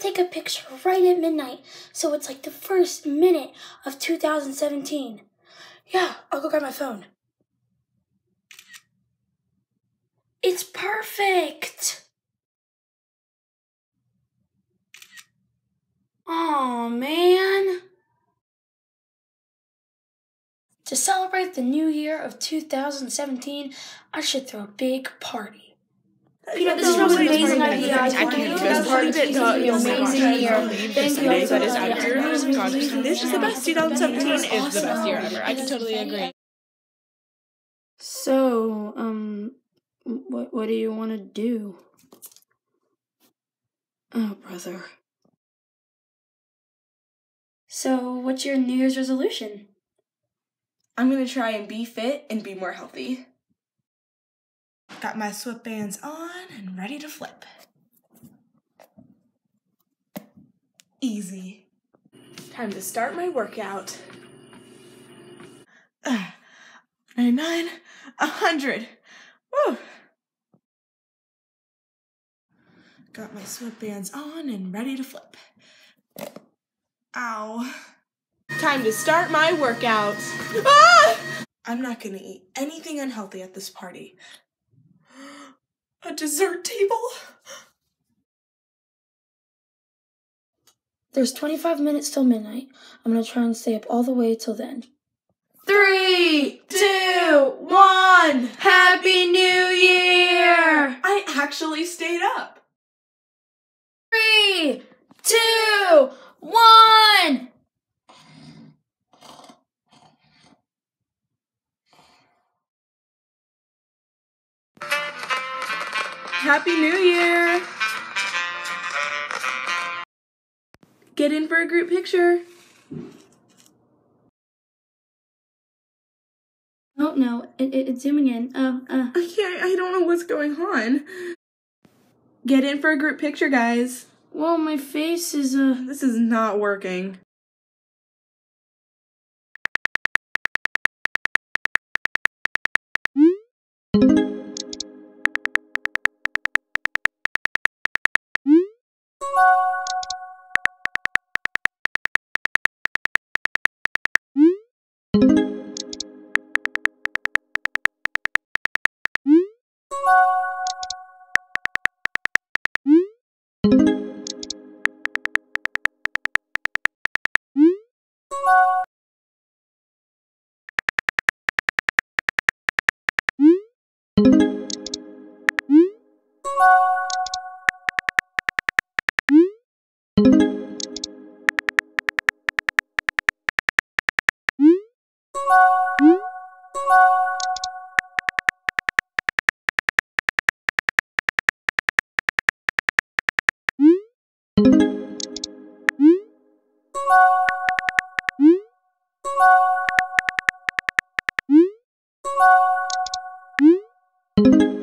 take a picture right at midnight, so it's like the first minute of 2017. Yeah, I'll go grab my phone. It's perfect! Oh man. To celebrate the new year of 2017, I should throw a big party. Peter, this is No, an amazing idea. I I can't even believe it. participate the oh my gosh, amazing I year. can't believe Thank this you. is that is Yeah, accurate. Oh my gosh, this is the best. 2017 is the best year ever. I can totally agree. So, um, what what do you want to do? Oh, brother. So, what's your New Year's resolution? I'm gonna try and be fit and be more healthy. Got my sweatbands on and ready to flip. Easy. Time to start my workout. Uh, 99, 100. Woo! Got my sweatbands on and ready to flip. Ow. Time to start my workout. Ah! I'm not gonna eat anything unhealthy at this party. A dessert table? There's 25 minutes till midnight. I'm gonna try and stay up all the way till then. Three, two, one. Happy New Year! I actually stayed up. Three, two, one! Happy New Year! Get in for a group picture. Oh no, it, it, it's zooming in. Oh, uh. I can't, I don't know what's going on. Get in for a group picture, guys. Well, my face is, uh. This is not working. Thank you.